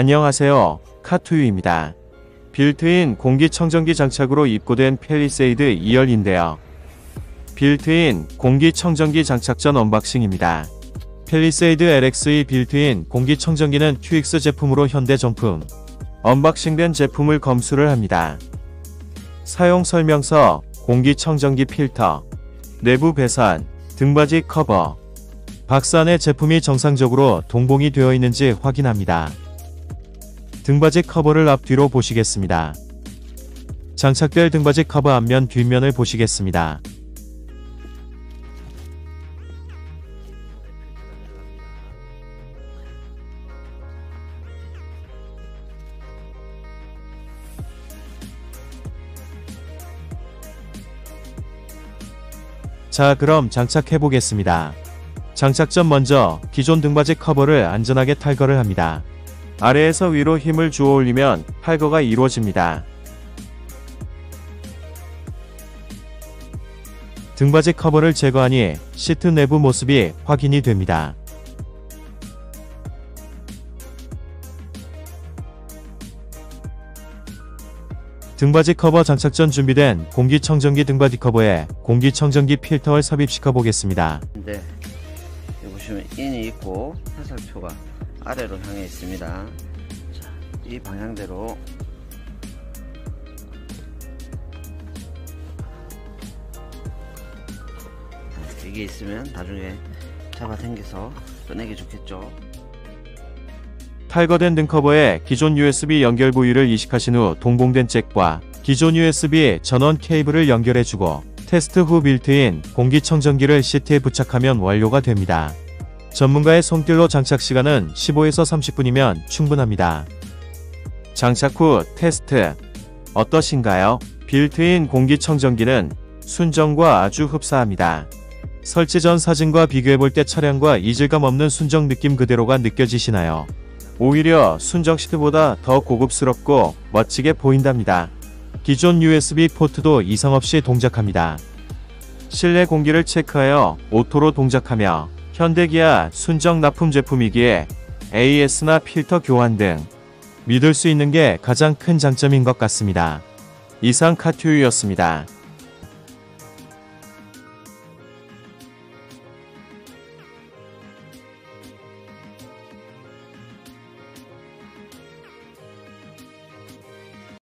안녕하세요. CAR2U입니다. built-in 공기청정기 장착으로 입고된 팰리세이드 2열인데요. 빌트인 공기청정기 장착 전 unboxing입니다. 팰리세이드 LX2 built-in 공기청정기는 QX 제품으로 현대 정품. unboxing된 제품을 검수를 합니다. 사용 설명서, 공기청정기 필터, 내부 배선, 등받이 커버. 박산의 제품이 정상적으로 동봉이 되어 있는지 확인합니다. 등받이 커버를 앞뒤로 보시겠습니다. 장착될 등받이 커버 앞면 뒷면을 보시겠습니다. 자 그럼 장착해 보겠습니다. 장착 전 먼저 기존 등받이 커버를 안전하게 탈거를 합니다. 아래에서 위로 힘을 주어 올리면 탈거가 이루어집니다. 등받이 커버를 제거하니 시트 내부 모습이 확인이 됩니다. 등받이 커버 장착 전 준비된 공기청정기 등받이 커버에 공기청정기 필터를 삽입시켜 보겠습니다. 네. 보시면 인이 있고 화살표가 아래로 향해 있습니다. 자, 이 방향대로 자, 이게 있으면 나중에 잡아당겨서 꺼내기 좋겠죠. 탈거된 등커버에 기존 USB 연결 부위를 이식하신 후 동봉된 잭과 기존 USB 전원 케이블을 연결해주고 테스트 후 빌트인 공기청정기를 시트에 부착하면 완료가 됩니다. 전문가의 손길로 장착 시간은 15에서 30분이면 충분합니다. 장착 후 테스트 어떠신가요? 빌트인 공기청정기는 순정과 아주 흡사합니다. 설치 전 사진과 비교해볼 때 차량과 이질감 없는 순정 느낌 그대로가 느껴지시나요? 오히려 순정 시트보다 더 고급스럽고 멋지게 보인답니다. 기존 USB 포트도 이상 없이 동작합니다. 실내 공기를 체크하여 오토로 동작하며 현대기아 순정 납품 제품이기에 AS나 필터 교환 등 믿을 수 있는 게 가장 큰 장점인 것 같습니다. 이상 CAR2U였습니다.